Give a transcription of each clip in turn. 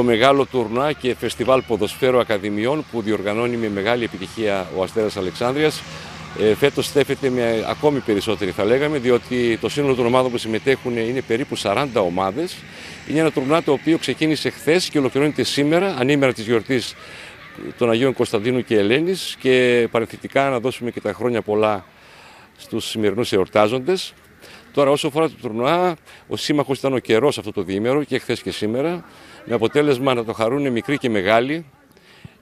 το μεγάλο τουρνουά και φεστιβάλ ποδοσφαίρου ακαδημιών που διοργανώνει με μεγάλη επιτυχία ο Αστέρας Αλεξάνδρειας. Ε, φέτος στέφεται με ακόμη περισσότερη θα λέγαμε, διότι το σύνολο των ομάδων που συμμετέχουν είναι περίπου 40 ομάδες. Είναι ένα τουρνουά το οποίο ξεκίνησε χθες και ολοκληρώνεται σήμερα, ανήμερα της γιορτής των Αγίων Κωνσταντίνου και Ελένης και παρενθετικά να δώσουμε και τα χρόνια πολλά στους σημερινούς εορτάζοντες. Τώρα, όσο αφορά το τουρνουά, ο σύμμαχος ήταν ο καιρός αυτό το διήμερο και χθες και σήμερα, με αποτέλεσμα να το χαρούν μικροί και μεγάλοι.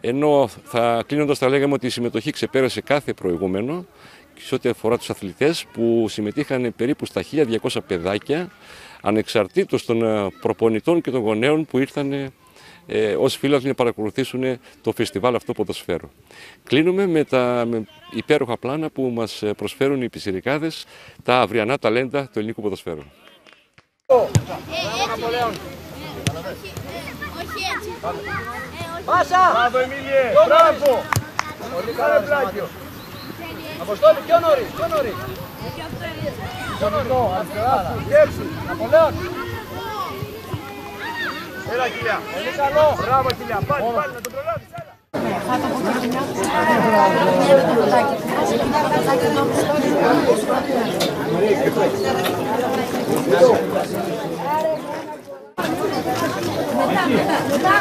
Ενώ θα κλείνοντας, θα λέγαμε ότι η συμμετοχή ξεπέρασε κάθε προηγούμενο σε ό,τι αφορά τους αθλητές που συμμετείχαν περίπου στα 1200 παιδάκια, ανεξαρτήτως των ε, προπονητών και των γονέων που ήρθαν ε, ως φίλοι να παρακολουθήσουν το φεστιβάλ αυτό ποδοσφαίρου. Κλείνουμε με τα με υπέροχα πλάνα που μας προσφέρουν οι πισιρικάδες, τα αυριανά ταλέντα του ελληνικού ποδοσφαίρου. Πάσα! Μπράβο Εμίλιε! Μπράβο! Πολύ καλό πλάκιο. Αποστόλη, πιο νωρίς, πιο νωρίς. Πιο νωρίς, αριστερά, γεύση, Ναπολέον. Έλα Κιλιά. Πολύ καλό. Μπράβο Κιλιά. Πάλι, πάλι να τον προλάβεις. Siempre,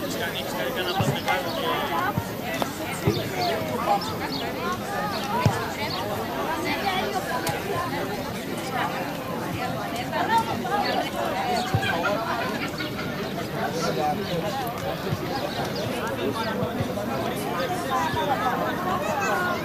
los. Κύριε!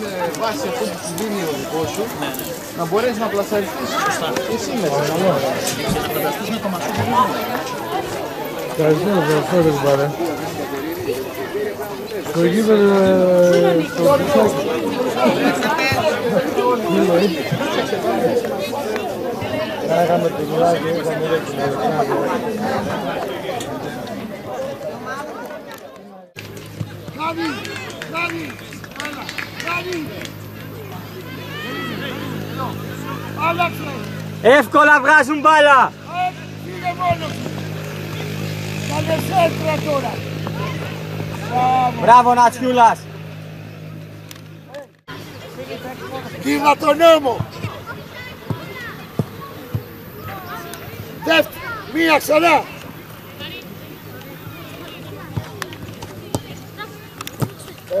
Με βάση αυτό που σου δίνει ο δικό σου, να μπορέσει να πλασαριστείς εσύ μέσα. Ευχαριστώ, ευχαριστώ ρε κουμπάρε. Στο γήπεδο, ε, στο πισάκι. Τι εννοεί. Κάναμε το γυλάκι, είχαμε ρε την Αλεξάνδρα. Γάβη! Γάβη! Έλα! Γάβη! Άλλαξε! Εύκολα βγάζουν μπάλα. Ε, Φύγε μόνο σου! Κάνε σέντρα τώρα! Μπράβο! Μπράβο Νατσιούλας. Πήγα τον νόμο! Δεύτερη! Μία ξανά!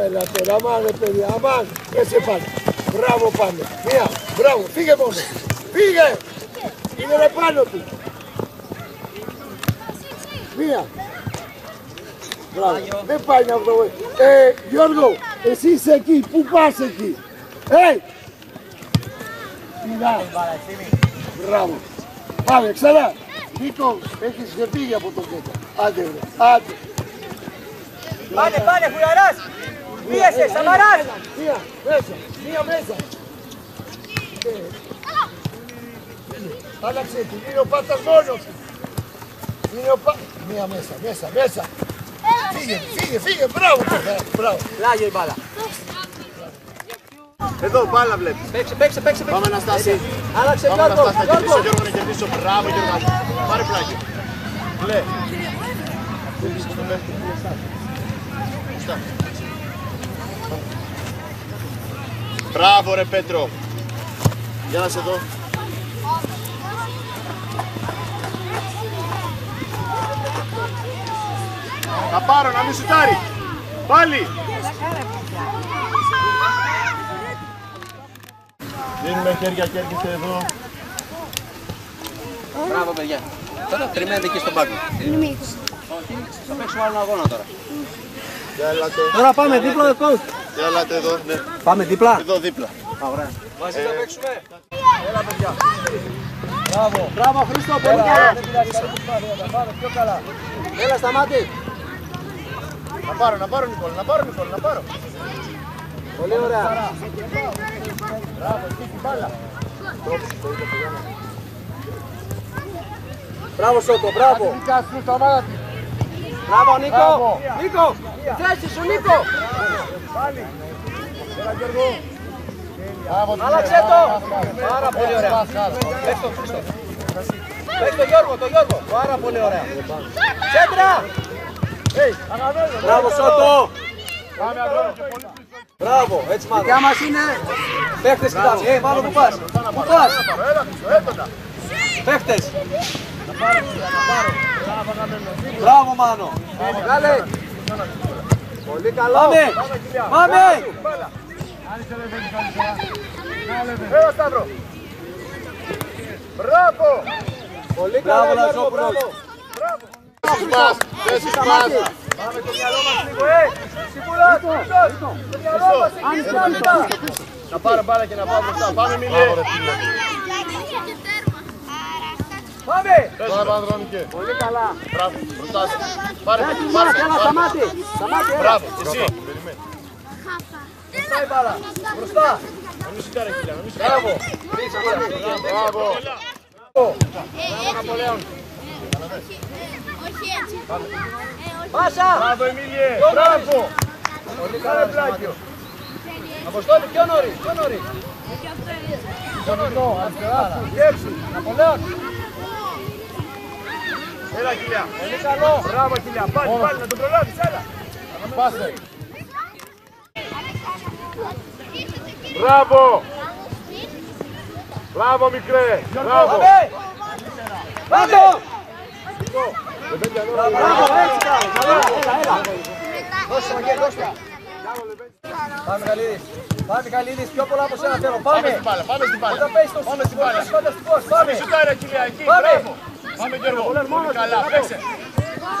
Έλα τώρα, αμάν ρε παιδιά, αμάν! Έτσι πάνε! Μπράβο πάνε! Μία! Μπράβο! Φύγε μόνο! Φύγε! Είναι ρε πάνω του! Μία! Μπράβο! Δεν πάει να βρω! Ε, Γιώργο, εσύ είσαι εκεί! Πού πας εκεί! Ε! Πειρά! Μπράβο! Πάμε ξανά! Νίκος, έχεις ξεφύγει από το κέντρο. Άντε ρε, άντε. Πάνε, πάνε, φουλαράς. Πίεσες, Σαμαράς. Μία μέσα, μία μέσα. Ε. Άλλαξε την, είναι ο Πάτας μόνος. Είναι ο Πάτας. Μία μέσα, μέσα, μέσα. Φύγε, φύγε, φύγε, μπράβο, παιδιά, μπράβο. Πλάγιο η μπάλα. Εδώ, μπάλα βλέπεις. Παίξε, παίξε, παίξε. Πάμε να στάσει. Άλλαξε Πάμε να Γιώργο. στάσει. Θα κερδίσω, Γιώργο. Γιώργο, να κερδίσω. Μπράβο, Γιώργο. Πάρε πλάγιο. Λε. Μπροστά. Μπράβο ρε Πέτρο. Γεια σε εδώ. Να πάρω, να μην σουτάρει. Πάλι. Δίνουμε χέρια και έρχεστε εδώ. Μπράβο, παιδιά. Τώρα περιμένετε εκεί στον πάγκο. Θα παίξουμε άλλο αγώνα τώρα. Για έλατε. Τώρα πάμε δίπλα το coach. Για έλατε εδώ. Ναι. Πάμε δίπλα. Εδώ δίπλα. Μαζί θα παίξουμε. Έλα, παιδιά. Μπράβο. Μπράβο, Χρήστο. Πολύ καλά. Θα πάμε πιο καλά. Έλα, σταμάτη. Να πάρω, να πάρω Νικόλ, να πάρω Νικόλ, να πάρω. Πολύ ωραία. Μπράβο Σότο, μπράβο. Δικά σου στα μάτια της. Μπράβο Νίκο. Μπράβο. Νίκο, η θέση σου Νίκο. Πάλι. Έλα Γιώργο. Μπράβο, τι Άλλαξε λέει. το. Πας, πας. Πάρα πολύ ωραία. Πας, πας. Πες το Χρήστο. Πες το Γιώργο, το Γιώργο. Πάρα πολύ ωραία. Σέντρα. Μπράβο Σότο. Πάμε αγώνα και πολύ πίσω. Μπράβο, έτσι μάλλον. Δικιά μας είναι παίχτες κοιτάμε. Ε, μάλλον που πας. Πού πας. Έλα πίσω, έντονα. Παίχτες. Μπράβο Μάνο. Βγάλε. Πολύ καλό. Πάμε. Πάμε. Έλα Σταύρο. Μπράβο. Πολύ καλό. Μπράβο Λαζόπουλος. Θέσεις μας, θέσεις μας. Πάμε το μυαλό μας λίγο, ε! Σιμπούλα, πίσω! Το μυαλό μας εκεί δυνάμιτα! Να πάρω μπάλα και να πάω μπροστά. Πάμε Μίλε. Πάμε! Τώρα πάμε Ανδρώνικε. Πολύ καλά! Μπράβο, μπροστά σου. Πάρε, Έτσι, πάρε, έλα, έλα, πάρε. σταμάτη! Σταμάτη, έλα! Μπράβο, εσύ. Περιμένει. Μπροστά η μπάλα! Μπροστά! Να μην σουτάρε χίλια, να μην Μπράβο! σουτάρε. Μπράβο. Όχι έτσι. Πάσα! Μπράβο Εμίλιε. Μπράβο. Πολύ καλά πλάκιο! Αποστόλη, πιο νωρίς, πιο νωρίς! Γεύση! Ναπολέον! Έλα χίλια. Πολύ καλό! Μπράβο χίλια. Πάλι, πάλι, να τον προλάβεις, έλα. Πάσε. Μπράβο. Μπράβο μικρέ. Μπράβο. Πάμε! Πάμε! Μπράβο, έτσι κάνω! Καλά, έλα, έλα! Δώσε, Βαγγέλη, δώσε! Πάμε Μιχαλίδης! Πάμε Μιχαλίδης, πιο πολλά από σένα θέλω! Πάμε Πάμε! στην μπάλα, πάμε στην μπάλα. Όταν παίζεις το Πάμε στην σούτ, μπάλα. είσαι φανταστικός! Πάμε! Σουτάρε χίλια εκεί. Πάμε. Μπράβο. Πάμε Γιώργο. Πολύ καλά, παίξε.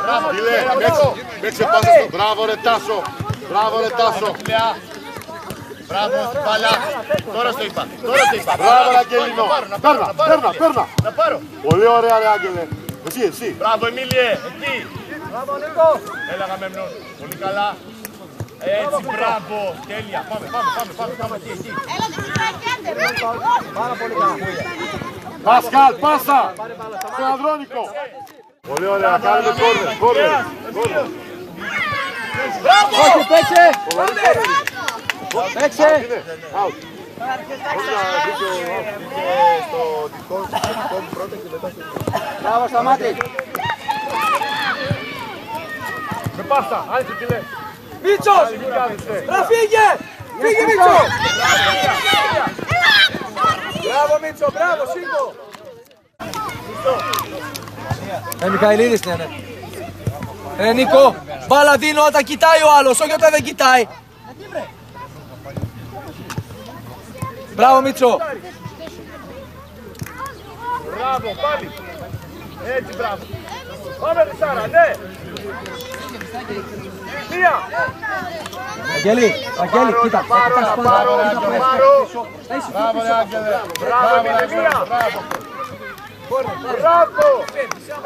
Μπράβο, Φίλε, Έλα, παίξε, μπράβο. παίξε Πάμε. πάσα στο. Μπράβο ρε Τάσο. Μπράβο ρε Τάσο. Χιλιά. Μπράβο στην μπάλα. Τώρα στο είπα. Τώρα στο είπα. Μπράβο ρε Να Αγγελίνο. πάρω, να πάρω, Παίρνα, να πάρω, παίρνα, Εμίλιε. παίρνα. Να πάρω. Πολύ ωραία ρε Άγγελε. Εσύ, εσύ. Μπράβο Εμίλιε. Εκεί. Μπράβο Νίκο! Έλα Γαμέμνο. Πολύ καλά. Έτσι, μπράβο. Τέλεια. Πάμε, πάμε, πάμε, πάμε, πάμε εκεί, εκεί. Πάρα πολύ καλά! Πασκάλ, πάσα. Στον Ανδρώνικο. Πολύ ωραία, κάνουμε κόρνερ, κόρνερ. κόρνερ. Όχι, παίξε! Παίξε! Είναι, out. Μπράβο, σταμάτη! Με πάσα. Άνοιξε τι λέει. Μίτσος! Να φύγε! Φύγε Μίτσος! Μπράβο Μίτσο, μπράβο, σήκω! Ε, Μιχαηλίδης ναι, ναι. Ε, Νίκο, μπάλα δίνω όταν κοιτάει ο άλλος, όχι όταν δεν κοιτάει. Μπράβο Μίτσο. Μπράβο, πάλι. Έτσι, μπράβο. Πάμε, Ρισάρα, ναι. Μία. Αγγέλη, Αγγέλη, κοίτα. Πάρω, να πάρω, να το πάρω. Μπράβο, ρε Άγγελε. Μπράβο, Εμίλη, μία. Μπράβο.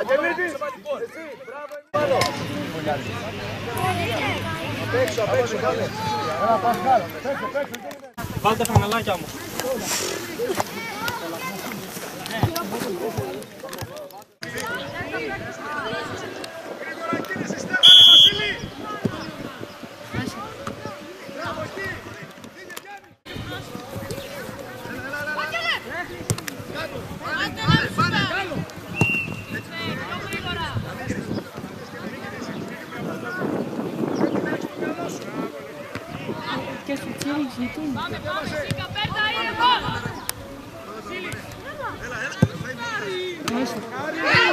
Αγγελίδης. Εσύ, μπράβο. Απέξω, απέξω, κάνε. Έλα, Πασκάλ. Παίξε, παίξε. Βάλτε τα φανελάκια μου. Vamos, vamos,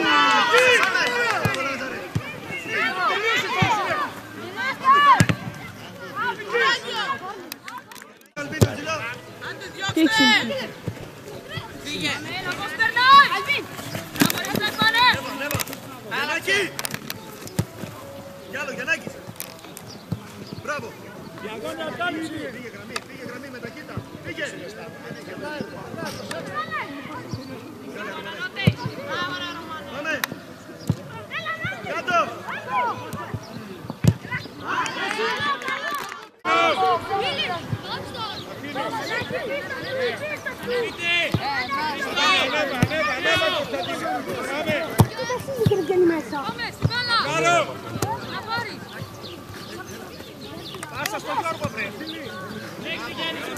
έχεις συμβεί; Γιαννάκη! Κι άλλο, Γιαννάκης. Μπράβο. Πήγε γραμμή, πήγε γραμμή με ταχύτητα. Πήγε. Πάμε. Κάτω. Και δεν βγαίνει μέσα. Πάσα στον κόρπο, βρε. Μιχάλη, δεν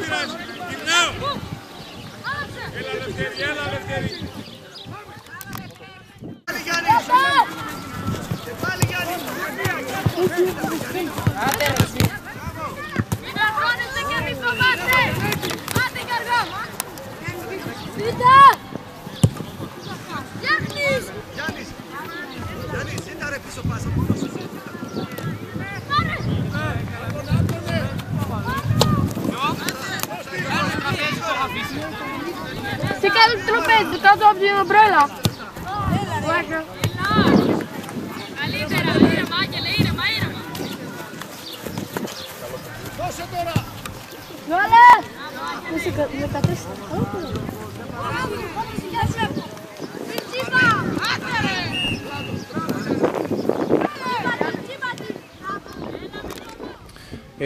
πειράζει. Γυρνάω. Έλα, Λευτέρη, έλα, Λευτέρη. Πάλι Γιάννη. Και πάλι Γιάννη. Φτιάχνεις! Γιάννης. Γιάννης, ζήτα ρε πίσω πάσα. Πού σου Σε κάτω του τραπέζι, κάτω από την ομπρέλα. Καλύτερα, ήρεμα, Άγγελε, ήρεμα, ήρεμα. Βάλε! Με σε κα- με κατέστη.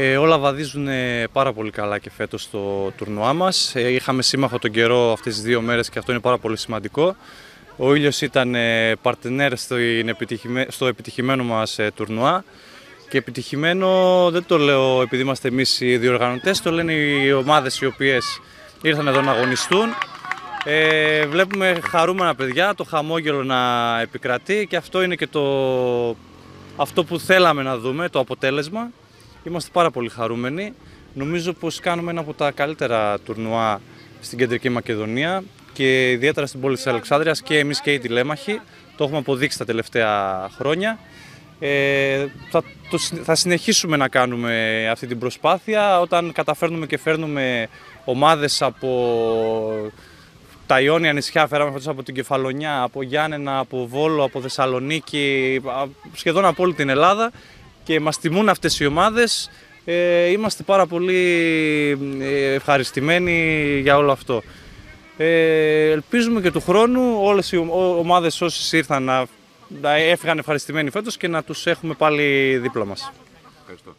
Ε, όλα βαδίζουν ε, πάρα πολύ καλά και φέτος στο τουρνουά μας. Ε, είχαμε σύμμαχο τον καιρό αυτές τις δύο μέρες και αυτό είναι πάρα πολύ σημαντικό. Ο ήλιος ήταν ε, παρτενέρ στο, στο επιτυχημένο μας ε, τουρνουά και επιτυχημένο δεν το λέω επειδή είμαστε εμείς οι διοργανωτές, το λένε οι ομάδες οι οποίες ήρθαν εδώ να αγωνιστούν. Ε, βλέπουμε χαρούμενα παιδιά, το χαμόγελο να επικρατεί και αυτό είναι και το, αυτό που θέλαμε να δούμε, το αποτέλεσμα. Είμαστε πάρα πολύ χαρούμενοι. Νομίζω πως κάνουμε ένα από τα καλύτερα τουρνουά στην Κεντρική Μακεδονία και ιδιαίτερα στην πόλη της Αλεξάνδρειας και εμείς και οι τηλέμαχοι. Το έχουμε αποδείξει τα τελευταία χρόνια. Ε, θα, το, συ- θα συνεχίσουμε να κάνουμε αυτή την προσπάθεια όταν καταφέρνουμε και φέρνουμε ομάδες από τα Ιόνια νησιά, φέραμε φέτος από την Κεφαλονιά, από Γιάννενα, από Βόλο, από Θεσσαλονίκη, α- σχεδόν από όλη την Ελλάδα και μας τιμούν αυτές οι ομάδες. Ε, είμαστε πάρα πολύ ε, ευχαριστημένοι για όλο αυτό. Ε, ελπίζουμε και του χρόνου όλες οι ο- ο- ομάδες όσες ήρθαν να, να έφυγαν ευχαριστημένοι φέτος και να τους έχουμε πάλι δίπλα μας. Ευχαριστώ.